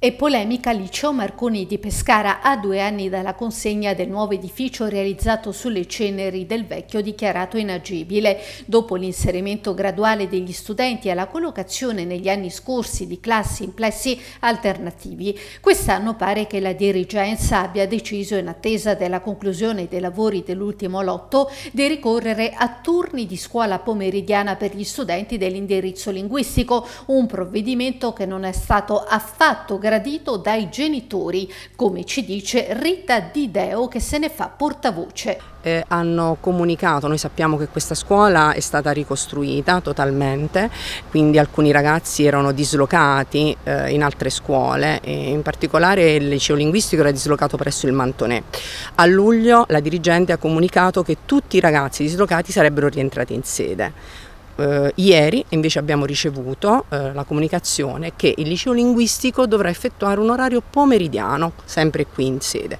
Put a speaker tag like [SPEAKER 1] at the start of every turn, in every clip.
[SPEAKER 1] E polemica liceo Marconi di Pescara a due anni dalla consegna del nuovo edificio realizzato sulle ceneri del vecchio dichiarato inagibile. Dopo l'inserimento graduale degli studenti e la collocazione negli anni scorsi di classi in plessi alternativi, quest'anno pare che la dirigenza abbia deciso in attesa della conclusione dei lavori dell'ultimo lotto di ricorrere a turni di scuola pomeridiana per gli studenti dell'indirizzo linguistico, un provvedimento che non è stato affatto gradito dai genitori, come ci dice Rita Di Deo che se ne fa portavoce.
[SPEAKER 2] Eh, hanno comunicato, noi sappiamo che questa scuola è stata ricostruita totalmente, quindi alcuni ragazzi erano dislocati eh, in altre scuole, in particolare il liceo linguistico era dislocato presso il Mantonè. A luglio la dirigente ha comunicato che tutti i ragazzi dislocati sarebbero rientrati in sede. Eh, ieri invece abbiamo ricevuto eh, la comunicazione che il liceo linguistico dovrà effettuare un orario pomeridiano, sempre qui in sede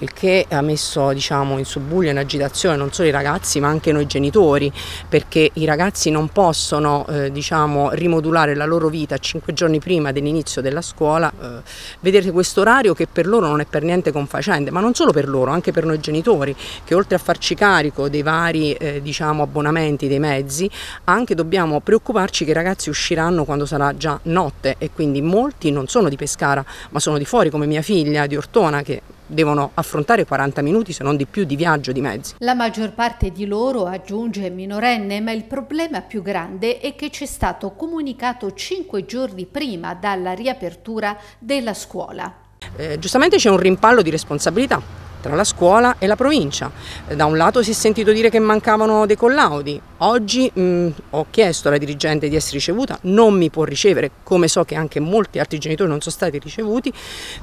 [SPEAKER 2] il che ha messo diciamo, in subbuglio, in agitazione non solo i ragazzi ma anche noi genitori, perché i ragazzi non possono eh, diciamo, rimodulare la loro vita cinque giorni prima dell'inizio della scuola, eh, vedere questo orario che per loro non è per niente confacente, ma non solo per loro, anche per noi genitori, che oltre a farci carico dei vari eh, diciamo, abbonamenti, dei mezzi, anche dobbiamo preoccuparci che i ragazzi usciranno quando sarà già notte e quindi molti non sono di Pescara, ma sono di fuori, come mia figlia di Ortona che devono affrontare 40 minuti se non di più di viaggio di mezzi.
[SPEAKER 1] La maggior parte di loro, aggiunge minorenne, ma il problema più grande è che c'è stato comunicato cinque giorni prima dalla riapertura della scuola.
[SPEAKER 2] Eh, giustamente c'è un rimpallo di responsabilità tra la scuola e la provincia. Da un lato si è sentito dire che mancavano dei collaudi, oggi mh, mm, ho chiesto alla dirigente di essere ricevuta, non mi può ricevere, come so che anche molti altri genitori non sono stati ricevuti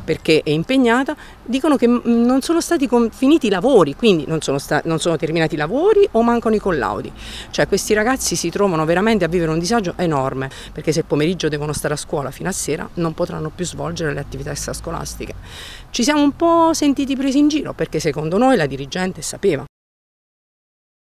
[SPEAKER 2] perché è impegnata, dicono che mm, non sono stati finiti i lavori, quindi non sono, non sono terminati i lavori o mancano i collaudi. Cioè questi ragazzi si trovano veramente a vivere un disagio enorme, perché se pomeriggio devono stare a scuola fino a sera non potranno più svolgere le attività extrascolastiche. Ci siamo un po' sentiti presi in giro perché secondo noi la dirigente sapeva